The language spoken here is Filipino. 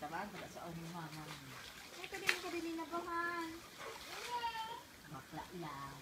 tabaan kada sa oning mama. Ay, kadili kadili na bahan. Bakla lang.